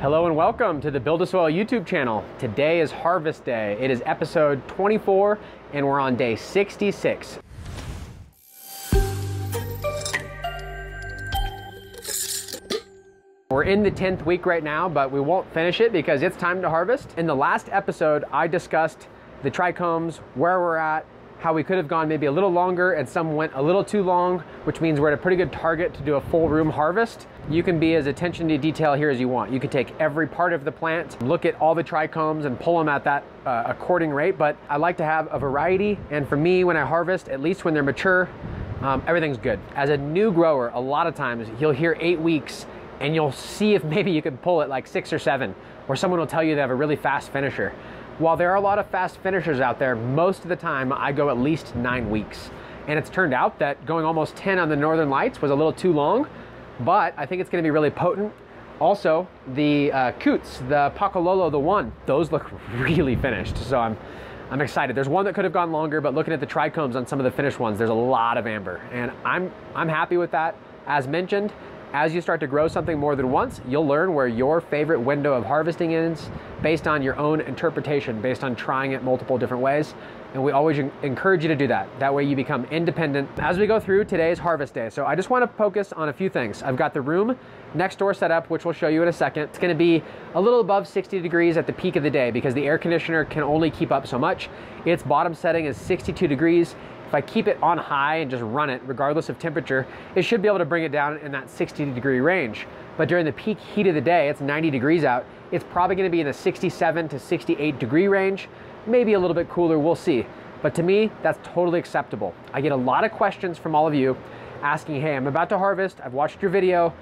Hello and welcome to the Build a Soil YouTube channel. Today is harvest day. It is episode 24 and we're on day 66. We're in the 10th week right now, but we won't finish it because it's time to harvest. In the last episode, I discussed the trichomes, where we're at, how we could have gone maybe a little longer and some went a little too long, which means we're at a pretty good target to do a full room harvest. You can be as attention to detail here as you want. You can take every part of the plant, look at all the trichomes and pull them at that uh, according rate, but I like to have a variety. And for me, when I harvest, at least when they're mature, um, everything's good. As a new grower, a lot of times you'll hear eight weeks and you'll see if maybe you can pull it like six or seven, or someone will tell you they have a really fast finisher. While there are a lot of fast finishers out there, most of the time I go at least nine weeks. And it's turned out that going almost 10 on the Northern Lights was a little too long, but I think it's gonna be really potent. Also, the uh, Coots, the Pakalolo, the one, those look really finished. So I'm, I'm excited. There's one that could have gone longer, but looking at the trichomes on some of the finished ones, there's a lot of amber. And I'm, I'm happy with that. As mentioned, as you start to grow something more than once, you'll learn where your favorite window of harvesting is based on your own interpretation, based on trying it multiple different ways. And we always encourage you to do that. That way you become independent as we go through today's harvest day. So I just want to focus on a few things. I've got the room next door set up, which we'll show you in a second. It's going to be a little above 60 degrees at the peak of the day because the air conditioner can only keep up so much. Its bottom setting is 62 degrees. If I keep it on high and just run it, regardless of temperature, it should be able to bring it down in that 60 degree range. But during the peak heat of the day, it's 90 degrees out, it's probably gonna be in the 67 to 68 degree range, maybe a little bit cooler, we'll see. But to me, that's totally acceptable. I get a lot of questions from all of you asking, hey, I'm about to harvest, I've watched your video,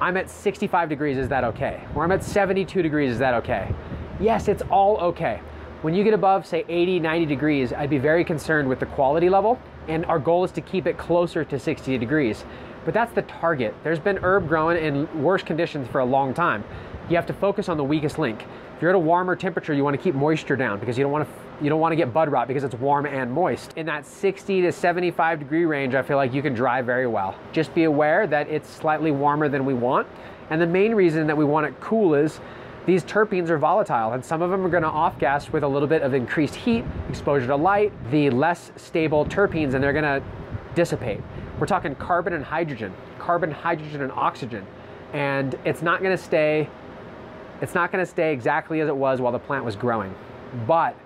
I'm at 65 degrees, is that okay? Or I'm at 72 degrees, is that okay? Yes, it's all okay. When you get above, say 80, 90 degrees, I'd be very concerned with the quality level. And our goal is to keep it closer to 60 degrees. But that's the target. There's been herb growing in worse conditions for a long time. You have to focus on the weakest link. If you're at a warmer temperature, you want to keep moisture down because you don't want to you don't want to get bud rot because it's warm and moist. In that 60 to 75 degree range, I feel like you can dry very well. Just be aware that it's slightly warmer than we want. And the main reason that we want it cool is these terpenes are volatile and some of them are gonna off gas with a little bit of increased heat, exposure to light, the less stable terpenes and they're gonna dissipate. We're talking carbon and hydrogen, carbon, hydrogen, and oxygen. And it's not gonna stay, it's not gonna stay exactly as it was while the plant was growing. But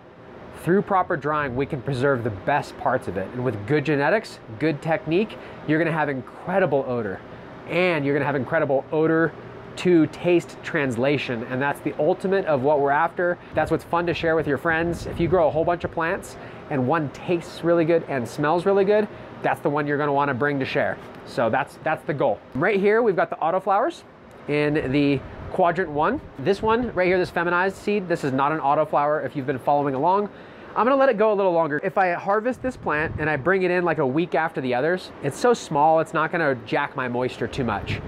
through proper drying, we can preserve the best parts of it. And with good genetics, good technique, you're gonna have incredible odor. And you're gonna have incredible odor to taste translation. And that's the ultimate of what we're after. That's what's fun to share with your friends. If you grow a whole bunch of plants and one tastes really good and smells really good, that's the one you're gonna wanna bring to share. So that's, that's the goal. Right here, we've got the autoflowers in the quadrant one. This one right here, this feminized seed, this is not an autoflower if you've been following along. I'm gonna let it go a little longer. If I harvest this plant and I bring it in like a week after the others, it's so small, it's not gonna jack my moisture too much.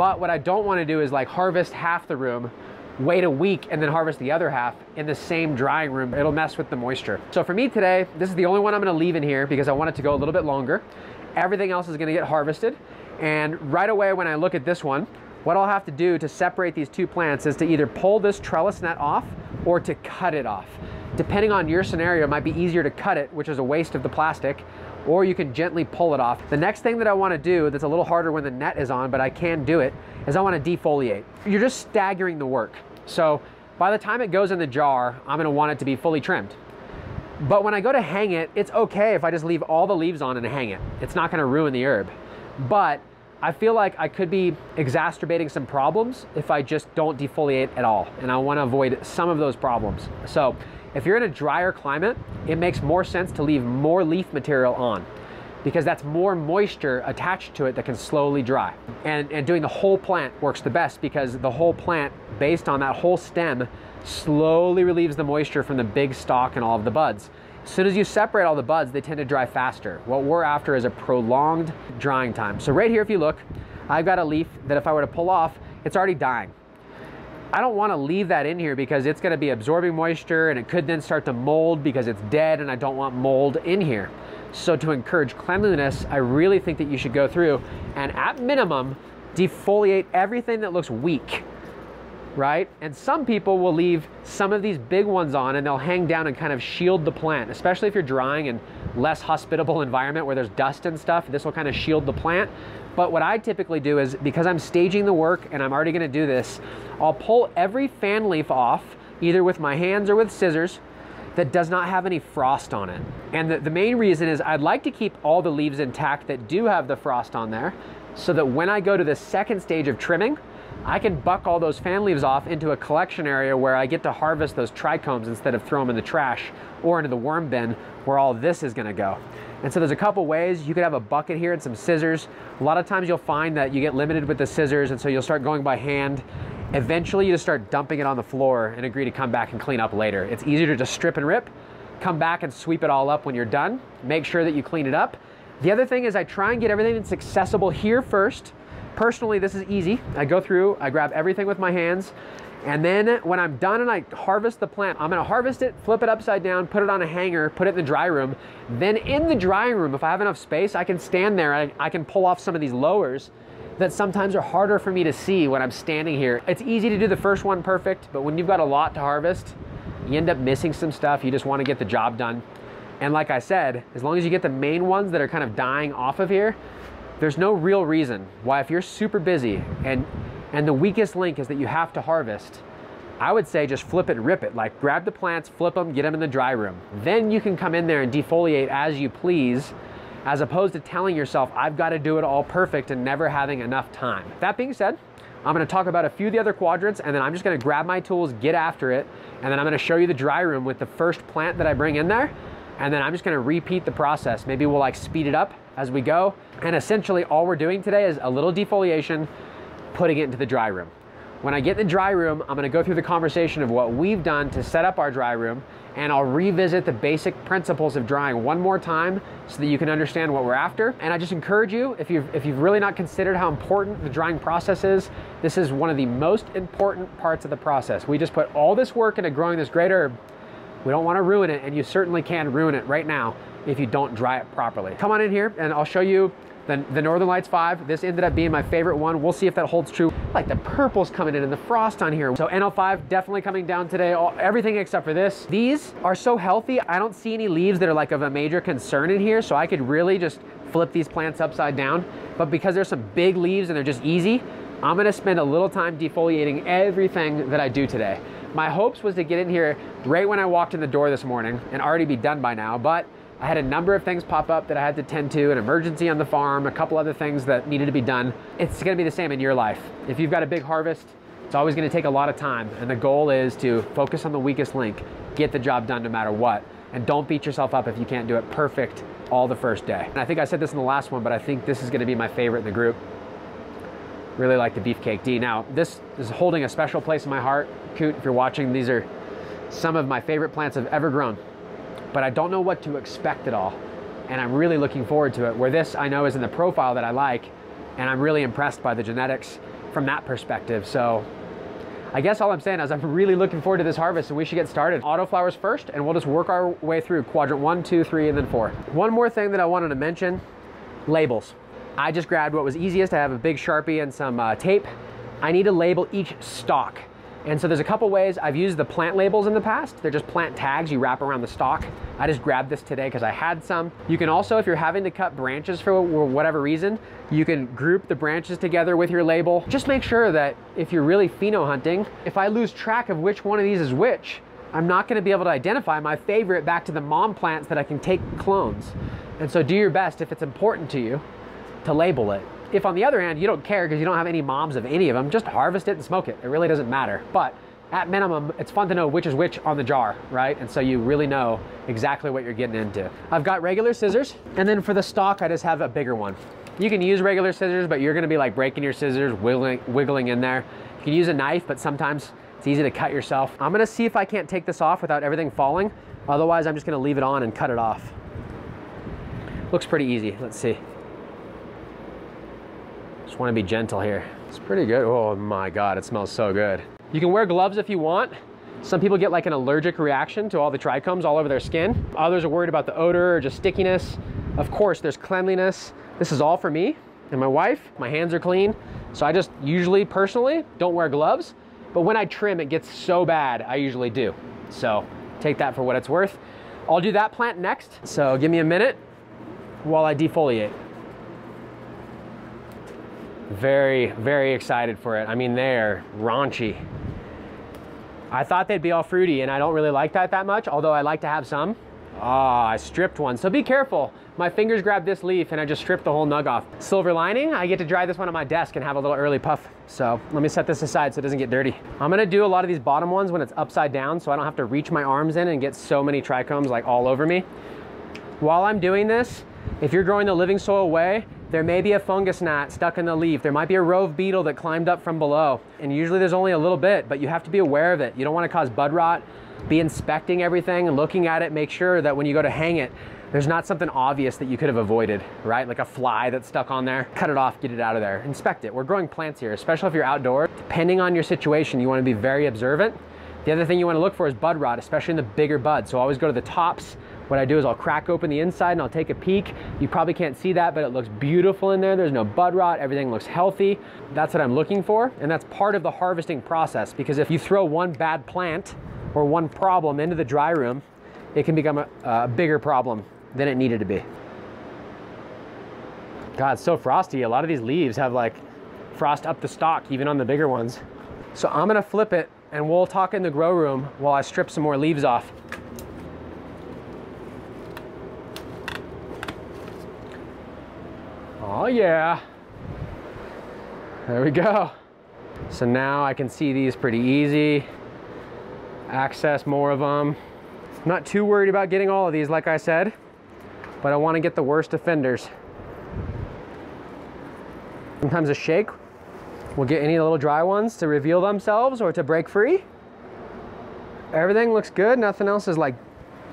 But what I don't wanna do is like harvest half the room, wait a week and then harvest the other half in the same drying room. It'll mess with the moisture. So for me today, this is the only one I'm gonna leave in here because I want it to go a little bit longer. Everything else is gonna get harvested. And right away when I look at this one, what I'll have to do to separate these two plants is to either pull this trellis net off or to cut it off. Depending on your scenario, it might be easier to cut it, which is a waste of the plastic, or you can gently pull it off. The next thing that I wanna do that's a little harder when the net is on, but I can do it, is I wanna defoliate. You're just staggering the work. So by the time it goes in the jar, I'm gonna want it to be fully trimmed. But when I go to hang it, it's okay if I just leave all the leaves on and hang it. It's not gonna ruin the herb. But I feel like I could be exacerbating some problems if I just don't defoliate at all. And I wanna avoid some of those problems. So if you're in a drier climate, it makes more sense to leave more leaf material on because that's more moisture attached to it that can slowly dry. And, and doing the whole plant works the best because the whole plant, based on that whole stem, slowly relieves the moisture from the big stalk and all of the buds. As soon as you separate all the buds, they tend to dry faster. What we're after is a prolonged drying time. So right here, if you look, I've got a leaf that if I were to pull off, it's already dying. I don't want to leave that in here because it's going to be absorbing moisture and it could then start to mold because it's dead and I don't want mold in here. So to encourage cleanliness, I really think that you should go through and at minimum, defoliate everything that looks weak. right? And some people will leave some of these big ones on and they'll hang down and kind of shield the plant, especially if you're drying in less hospitable environment where there's dust and stuff, this will kind of shield the plant. But what I typically do is because I'm staging the work and I'm already gonna do this, I'll pull every fan leaf off either with my hands or with scissors that does not have any frost on it. And the, the main reason is I'd like to keep all the leaves intact that do have the frost on there so that when I go to the second stage of trimming, I can buck all those fan leaves off into a collection area where I get to harvest those trichomes instead of throw them in the trash or into the worm bin where all this is gonna go. And so there's a couple ways. You could have a bucket here and some scissors. A lot of times you'll find that you get limited with the scissors and so you'll start going by hand. Eventually you just start dumping it on the floor and agree to come back and clean up later. It's easier to just strip and rip, come back and sweep it all up when you're done. Make sure that you clean it up. The other thing is I try and get everything that's accessible here first Personally, this is easy. I go through, I grab everything with my hands, and then when I'm done and I harvest the plant, I'm gonna harvest it, flip it upside down, put it on a hanger, put it in the dry room. Then in the drying room, if I have enough space, I can stand there, I, I can pull off some of these lowers that sometimes are harder for me to see when I'm standing here. It's easy to do the first one perfect, but when you've got a lot to harvest, you end up missing some stuff. You just wanna get the job done. And like I said, as long as you get the main ones that are kind of dying off of here, there's no real reason why if you're super busy and and the weakest link is that you have to harvest, I would say just flip it rip it. Like grab the plants, flip them, get them in the dry room. Then you can come in there and defoliate as you please, as opposed to telling yourself, I've got to do it all perfect and never having enough time. That being said, I'm gonna talk about a few of the other quadrants and then I'm just gonna grab my tools, get after it, and then I'm gonna show you the dry room with the first plant that I bring in there. And then I'm just gonna repeat the process. Maybe we'll like speed it up as we go. And essentially all we're doing today is a little defoliation, putting it into the dry room. When I get in the dry room, I'm gonna go through the conversation of what we've done to set up our dry room, and I'll revisit the basic principles of drying one more time so that you can understand what we're after. And I just encourage you, if you've, if you've really not considered how important the drying process is, this is one of the most important parts of the process. We just put all this work into growing this great herb. We don't wanna ruin it, and you certainly can ruin it right now if you don't dry it properly. Come on in here and I'll show you the, the Northern Lights 5. This ended up being my favorite one. We'll see if that holds true. Like the purple's coming in and the frost on here. So NL5 definitely coming down today. All, everything except for this. These are so healthy. I don't see any leaves that are like of a major concern in here. So I could really just flip these plants upside down. But because there's some big leaves and they're just easy, I'm gonna spend a little time defoliating everything that I do today. My hopes was to get in here right when I walked in the door this morning and already be done by now, but I had a number of things pop up that I had to tend to, an emergency on the farm, a couple other things that needed to be done. It's gonna be the same in your life. If you've got a big harvest, it's always gonna take a lot of time. And the goal is to focus on the weakest link, get the job done no matter what. And don't beat yourself up if you can't do it perfect all the first day. And I think I said this in the last one, but I think this is gonna be my favorite in the group. Really like the Beefcake D. Now, this is holding a special place in my heart. Coot, if you're watching, these are some of my favorite plants I've ever grown but I don't know what to expect at all. And I'm really looking forward to it. Where this I know is in the profile that I like, and I'm really impressed by the genetics from that perspective. So I guess all I'm saying is I'm really looking forward to this harvest and we should get started. Auto flowers first, and we'll just work our way through quadrant one, two, three, and then four. One more thing that I wanted to mention, labels. I just grabbed what was easiest. I have a big Sharpie and some uh, tape. I need to label each stalk. And so there's a couple ways. I've used the plant labels in the past. They're just plant tags you wrap around the stalk. I just grabbed this today because I had some. You can also, if you're having to cut branches for whatever reason, you can group the branches together with your label. Just make sure that if you're really pheno hunting, if I lose track of which one of these is which, I'm not gonna be able to identify my favorite back to the mom plants that I can take clones. And so do your best if it's important to you to label it. If on the other hand, you don't care because you don't have any moms of any of them, just harvest it and smoke it. It really doesn't matter. But at minimum, it's fun to know which is which on the jar, right? And so you really know exactly what you're getting into. I've got regular scissors, and then for the stalk, I just have a bigger one. You can use regular scissors, but you're gonna be like breaking your scissors, wiggling, wiggling in there. You can use a knife, but sometimes it's easy to cut yourself. I'm gonna see if I can't take this off without everything falling. Otherwise, I'm just gonna leave it on and cut it off. Looks pretty easy, let's see. Just want to be gentle here. It's pretty good. Oh my God, it smells so good. You can wear gloves if you want. Some people get like an allergic reaction to all the trichomes all over their skin. Others are worried about the odor or just stickiness. Of course, there's cleanliness. This is all for me and my wife. My hands are clean. So I just usually personally don't wear gloves. but when I trim, it gets so bad, I usually do. So take that for what it's worth. I'll do that plant next. So give me a minute while I defoliate. Very, very excited for it. I mean, they're raunchy. I thought they'd be all fruity and I don't really like that that much, although I like to have some. Ah, oh, I stripped one. So be careful. My fingers grabbed this leaf and I just stripped the whole nug off. Silver lining, I get to dry this one on my desk and have a little early puff. So let me set this aside so it doesn't get dirty. I'm gonna do a lot of these bottom ones when it's upside down so I don't have to reach my arms in and get so many trichomes like all over me. While I'm doing this, if you're growing the living soil way, there may be a fungus gnat stuck in the leaf. There might be a rove beetle that climbed up from below. And usually there's only a little bit, but you have to be aware of it. You don't wanna cause bud rot be inspecting everything and looking at it, make sure that when you go to hang it, there's not something obvious that you could have avoided, right? Like a fly that's stuck on there. Cut it off, get it out of there. Inspect it. We're growing plants here, especially if you're outdoors. Depending on your situation, you wanna be very observant. The other thing you wanna look for is bud rot, especially in the bigger buds. So always go to the tops. What I do is I'll crack open the inside and I'll take a peek. You probably can't see that, but it looks beautiful in there. There's no bud rot, everything looks healthy. That's what I'm looking for. And that's part of the harvesting process because if you throw one bad plant or one problem into the dry room, it can become a, a bigger problem than it needed to be. God, it's so frosty. A lot of these leaves have like frost up the stalk, even on the bigger ones. So I'm gonna flip it and we'll talk in the grow room while I strip some more leaves off. Oh, yeah. There we go. So now I can see these pretty easy access more of them. Not too worried about getting all of these, like I said, but I want to get the worst offenders. Sometimes a shake will get any little dry ones to reveal themselves or to break free. Everything looks good. Nothing else is like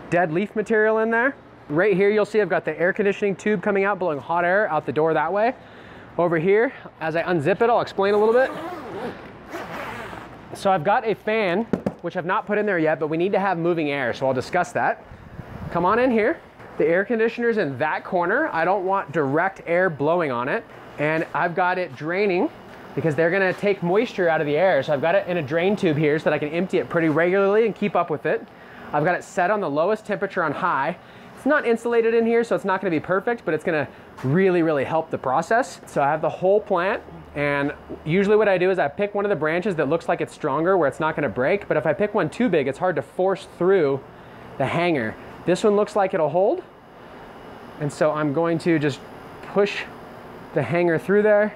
dead leaf material in there. Right here, you'll see I've got the air conditioning tube coming out, blowing hot air out the door that way. Over here, as I unzip it, I'll explain a little bit. So I've got a fan which I've not put in there yet, but we need to have moving air, so I'll discuss that. Come on in here. The air conditioner's in that corner. I don't want direct air blowing on it. And I've got it draining because they're gonna take moisture out of the air. So I've got it in a drain tube here so that I can empty it pretty regularly and keep up with it. I've got it set on the lowest temperature on high. Not insulated in here, so it's not gonna be perfect, but it's gonna really, really help the process. So I have the whole plant and usually what I do is I pick one of the branches that looks like it's stronger where it's not gonna break, but if I pick one too big, it's hard to force through the hanger. This one looks like it'll hold. And so I'm going to just push the hanger through there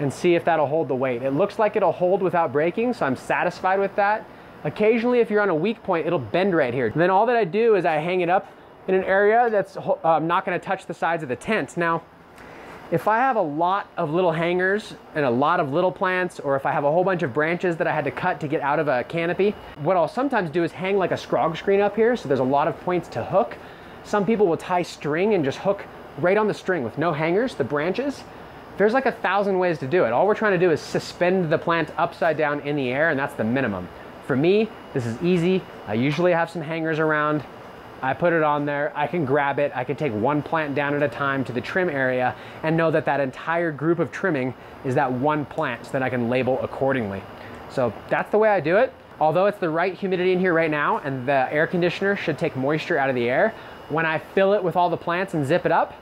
and see if that'll hold the weight. It looks like it'll hold without breaking, so I'm satisfied with that. Occasionally, if you're on a weak point, it'll bend right here. Then all that I do is I hang it up in an area that's um, not gonna touch the sides of the tent. Now, if I have a lot of little hangers and a lot of little plants, or if I have a whole bunch of branches that I had to cut to get out of a canopy, what I'll sometimes do is hang like a scrog screen up here, so there's a lot of points to hook. Some people will tie string and just hook right on the string with no hangers, the branches. There's like a thousand ways to do it. All we're trying to do is suspend the plant upside down in the air, and that's the minimum. For me, this is easy. I usually have some hangers around. I put it on there, I can grab it, I can take one plant down at a time to the trim area and know that that entire group of trimming is that one plant so that I can label accordingly. So that's the way I do it. Although it's the right humidity in here right now and the air conditioner should take moisture out of the air, when I fill it with all the plants and zip it up,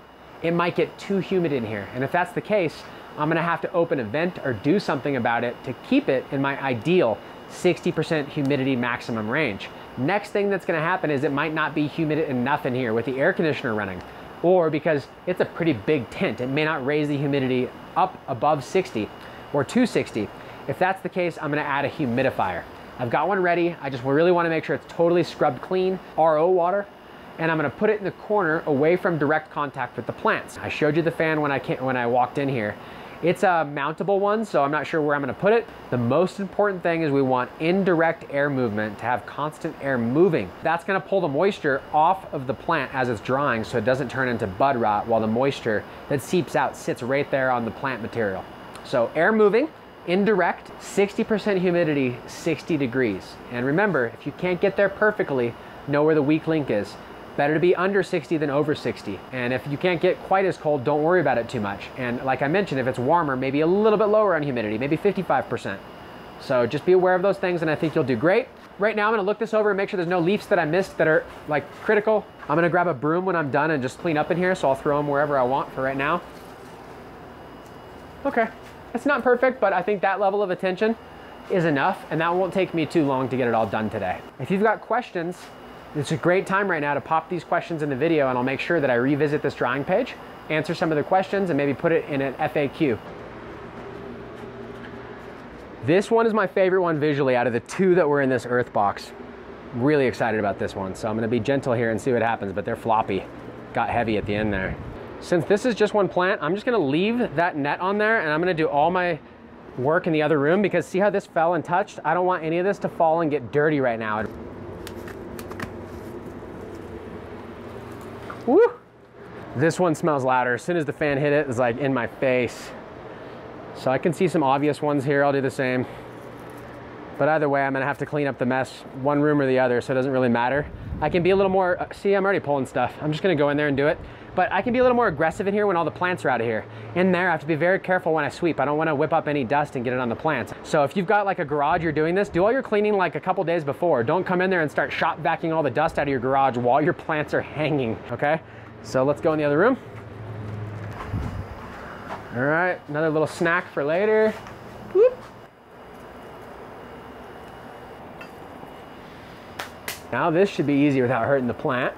it might get too humid in here. And if that's the case, I'm gonna have to open a vent or do something about it to keep it in my ideal 60% humidity maximum range. Next thing that's gonna happen is it might not be humid enough in here with the air conditioner running or because it's a pretty big tent, it may not raise the humidity up above 60 or 260. If that's the case, I'm gonna add a humidifier. I've got one ready. I just really wanna make sure it's totally scrubbed clean, RO water, and I'm gonna put it in the corner away from direct contact with the plants. I showed you the fan when I, when I walked in here. It's a mountable one, so I'm not sure where I'm gonna put it. The most important thing is we want indirect air movement to have constant air moving. That's gonna pull the moisture off of the plant as it's drying so it doesn't turn into bud rot while the moisture that seeps out sits right there on the plant material. So air moving, indirect, 60% humidity, 60 degrees. And remember, if you can't get there perfectly, know where the weak link is. Better to be under 60 than over 60. And if you can't get quite as cold, don't worry about it too much. And like I mentioned, if it's warmer, maybe a little bit lower on humidity, maybe 55%. So just be aware of those things and I think you'll do great. Right now I'm gonna look this over and make sure there's no leaves that I missed that are like critical. I'm gonna grab a broom when I'm done and just clean up in here so I'll throw them wherever I want for right now. Okay, it's not perfect, but I think that level of attention is enough and that won't take me too long to get it all done today. If you've got questions, it's a great time right now to pop these questions in the video and I'll make sure that I revisit this drawing page, answer some of the questions and maybe put it in an FAQ. This one is my favorite one visually out of the two that were in this earth box. Really excited about this one. So I'm gonna be gentle here and see what happens, but they're floppy. Got heavy at the end there. Since this is just one plant, I'm just gonna leave that net on there and I'm gonna do all my work in the other room because see how this fell and touched? I don't want any of this to fall and get dirty right now. Woo! This one smells louder. As soon as the fan hit it, it's like in my face. So I can see some obvious ones here. I'll do the same. But either way, I'm gonna have to clean up the mess, one room or the other, so it doesn't really matter. I can be a little more, uh, see, I'm already pulling stuff. I'm just gonna go in there and do it. But I can be a little more aggressive in here when all the plants are out of here. In there, I have to be very careful when I sweep. I don't wanna whip up any dust and get it on the plants. So if you've got like a garage you're doing this, do all your cleaning like a couple days before. Don't come in there and start shop vacuuming all the dust out of your garage while your plants are hanging, okay? So let's go in the other room. All right, another little snack for later. Whoop. Now this should be easy without hurting the plant.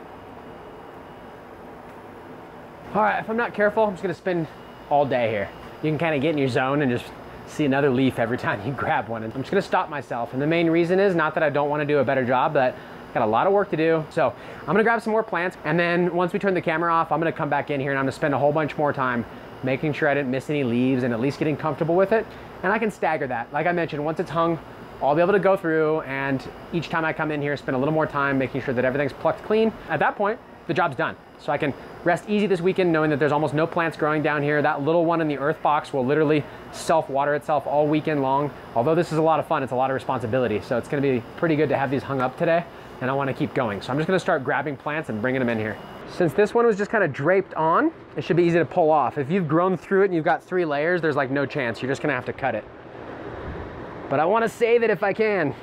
All right, if I'm not careful, I'm just gonna spend all day here. You can kind of get in your zone and just see another leaf every time you grab one. And I'm just gonna stop myself. And the main reason is not that I don't wanna do a better job, but I've got a lot of work to do. So I'm gonna grab some more plants. And then once we turn the camera off, I'm gonna come back in here and I'm gonna spend a whole bunch more time making sure I didn't miss any leaves and at least getting comfortable with it. And I can stagger that. Like I mentioned, once it's hung, I'll be able to go through and each time I come in here, spend a little more time making sure that everything's plucked clean. At that point, the job's done. So I can rest easy this weekend knowing that there's almost no plants growing down here. That little one in the earth box will literally self-water itself all weekend long. Although this is a lot of fun, it's a lot of responsibility. So it's gonna be pretty good to have these hung up today and I wanna keep going. So I'm just gonna start grabbing plants and bringing them in here. Since this one was just kind of draped on, it should be easy to pull off. If you've grown through it and you've got three layers, there's like no chance. You're just gonna have to cut it. But I wanna save it if I can.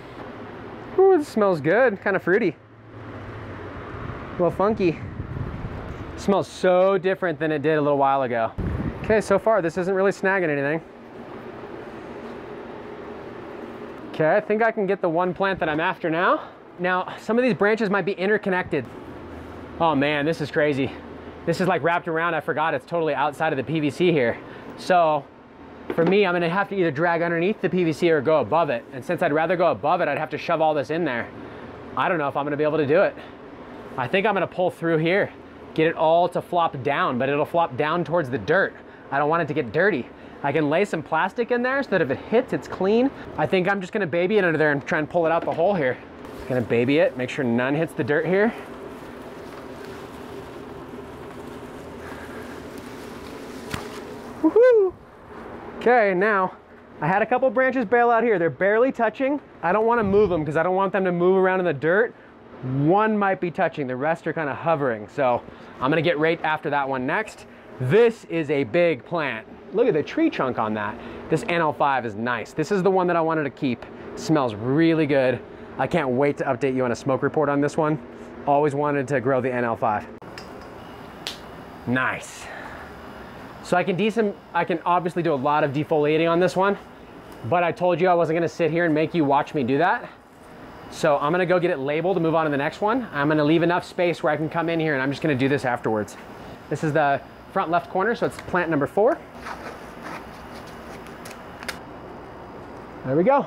Ooh, it smells good, kind of fruity. Little funky. Smells so different than it did a little while ago. Okay, so far this isn't really snagging anything. Okay, I think I can get the one plant that I'm after now. Now, some of these branches might be interconnected. Oh man, this is crazy. This is like wrapped around, I forgot it's totally outside of the PVC here. So for me, I'm gonna have to either drag underneath the PVC or go above it. And since I'd rather go above it, I'd have to shove all this in there. I don't know if I'm gonna be able to do it. I think I'm gonna pull through here, get it all to flop down, but it'll flop down towards the dirt. I don't want it to get dirty. I can lay some plastic in there so that if it hits, it's clean. I think I'm just gonna baby it under there and try and pull it out the hole here. Gonna baby it, make sure none hits the dirt here. Woohoo! Okay, now I had a couple branches bail out here. They're barely touching. I don't want to move them because I don't want them to move around in the dirt. One might be touching, the rest are kind of hovering. So I'm gonna get right after that one next. This is a big plant. Look at the tree trunk on that. This NL5 is nice. This is the one that I wanted to keep. Smells really good. I can't wait to update you on a smoke report on this one. Always wanted to grow the NL5. Nice. So I can decent, I can obviously do a lot of defoliating on this one, but I told you I wasn't gonna sit here and make you watch me do that. So I'm gonna go get it labeled to move on to the next one. I'm gonna leave enough space where I can come in here and I'm just gonna do this afterwards. This is the front left corner, so it's plant number four. There we go.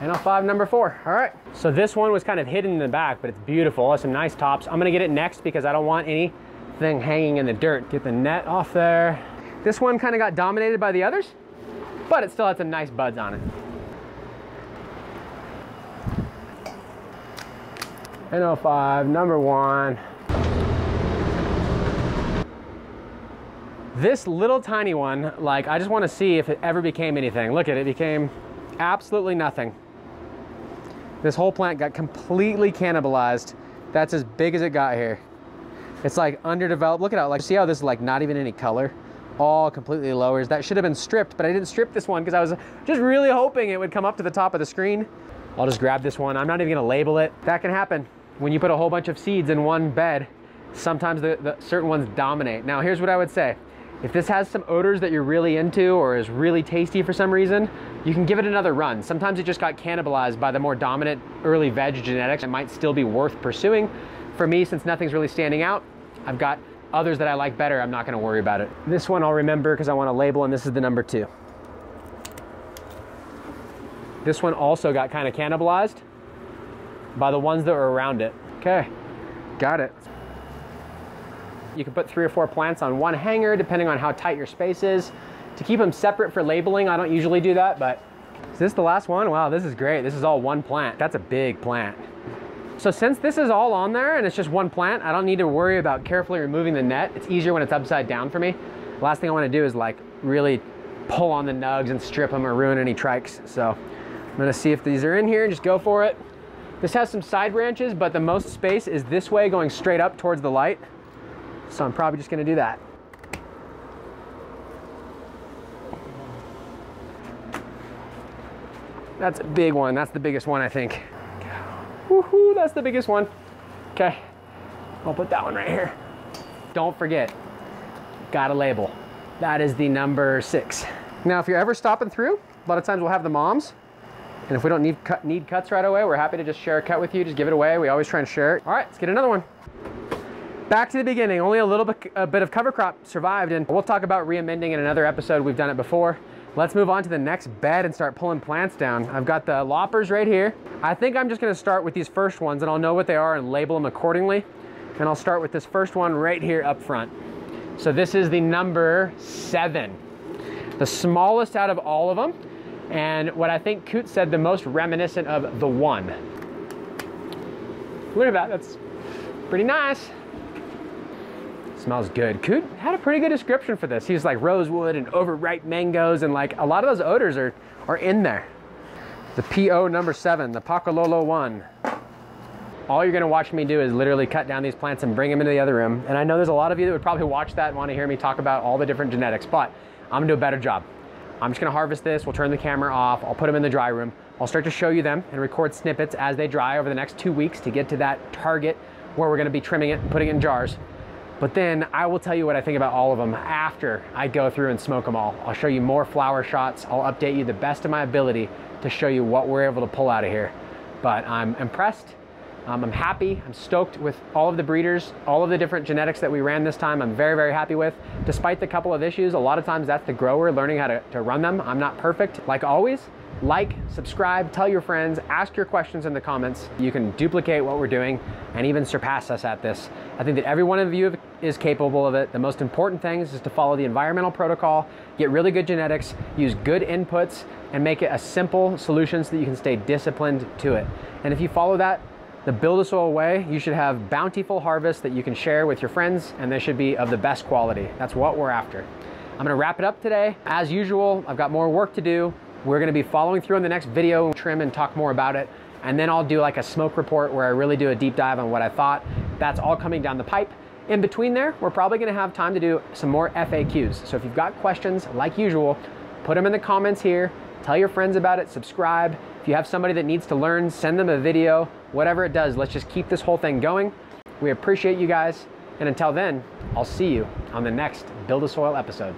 NL5 number four, all right. So this one was kind of hidden in the back, but it's beautiful. Has some nice tops. I'm gonna get it next because I don't want anything hanging in the dirt. Get the net off there. This one kind of got dominated by the others, but it still had some nice buds on it. NL5, number one. This little tiny one, like I just want to see if it ever became anything. Look at it, it became absolutely nothing. This whole plant got completely cannibalized. That's as big as it got here. It's like underdeveloped. Look at how, like, see how this is like not even any color? all completely lowers. That should have been stripped, but I didn't strip this one because I was just really hoping it would come up to the top of the screen. I'll just grab this one. I'm not even gonna label it. That can happen when you put a whole bunch of seeds in one bed. Sometimes the, the certain ones dominate. Now here's what I would say. If this has some odors that you're really into or is really tasty for some reason, you can give it another run. Sometimes it just got cannibalized by the more dominant early veg genetics. It might still be worth pursuing. For me, since nothing's really standing out, I've got others that I like better. I'm not gonna worry about it. This one I'll remember because I want to label and this is the number two. This one also got kind of cannibalized by the ones that were around it. Okay, got it. You can put three or four plants on one hanger depending on how tight your space is. To keep them separate for labeling, I don't usually do that, but is this the last one? Wow, this is great. This is all one plant. That's a big plant. So since this is all on there and it's just one plant, I don't need to worry about carefully removing the net. It's easier when it's upside down for me. Last thing I wanna do is like really pull on the nugs and strip them or ruin any trikes. So I'm gonna see if these are in here and just go for it. This has some side branches, but the most space is this way going straight up towards the light. So I'm probably just gonna do that. That's a big one. That's the biggest one, I think. Woohoo, that's the biggest one. Okay, I'll put that one right here. Don't forget, got a label. That is the number six. Now, if you're ever stopping through, a lot of times we'll have the moms. And if we don't need, cut, need cuts right away, we're happy to just share a cut with you. Just give it away. We always try and share it. All right, let's get another one. Back to the beginning, only a little bit, a bit of cover crop survived and we'll talk about reamending in another episode. We've done it before. Let's move on to the next bed and start pulling plants down. I've got the loppers right here. I think I'm just gonna start with these first ones and I'll know what they are and label them accordingly. And I'll start with this first one right here up front. So this is the number seven, the smallest out of all of them. And what I think Coot said the most reminiscent of the one. Look at that, that's pretty nice. Smells good. Coot had a pretty good description for this. He's like rosewood and overripe mangoes and like a lot of those odors are, are in there. The PO number seven, the Pakalolo one. All you're gonna watch me do is literally cut down these plants and bring them into the other room. And I know there's a lot of you that would probably watch that and wanna hear me talk about all the different genetics, but I'm gonna do a better job. I'm just gonna harvest this, we'll turn the camera off, I'll put them in the dry room. I'll start to show you them and record snippets as they dry over the next two weeks to get to that target where we're gonna be trimming it and putting it in jars. But then I will tell you what I think about all of them after I go through and smoke them all. I'll show you more flower shots. I'll update you the best of my ability to show you what we're able to pull out of here. But I'm impressed. Um, I'm happy. I'm stoked with all of the breeders, all of the different genetics that we ran this time. I'm very, very happy with. Despite the couple of issues, a lot of times that's the grower learning how to, to run them. I'm not perfect, like always, like, subscribe, tell your friends, ask your questions in the comments. You can duplicate what we're doing and even surpass us at this. I think that every one of you is capable of it. The most important thing is to follow the environmental protocol, get really good genetics, use good inputs, and make it a simple solution so that you can stay disciplined to it. And if you follow that, the Build a Soil way, you should have bountiful harvests that you can share with your friends, and they should be of the best quality. That's what we're after. I'm gonna wrap it up today. As usual, I've got more work to do. We're gonna be following through on the next video, trim and talk more about it. And then I'll do like a smoke report where I really do a deep dive on what I thought. That's all coming down the pipe. In between there, we're probably gonna have time to do some more FAQs. So if you've got questions, like usual, put them in the comments here. Tell your friends about it, subscribe. If you have somebody that needs to learn, send them a video, whatever it does. Let's just keep this whole thing going. We appreciate you guys. And until then, I'll see you on the next Build a Soil episode.